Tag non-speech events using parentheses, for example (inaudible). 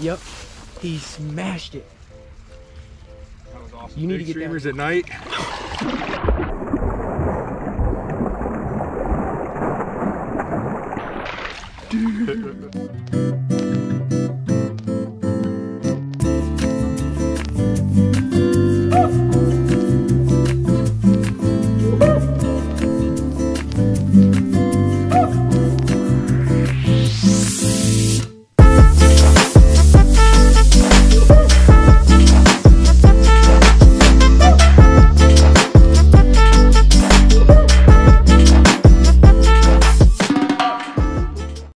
Yep, he smashed it. That was awesome. You need Big to get down. streamers at night. Dude. (laughs) (laughs)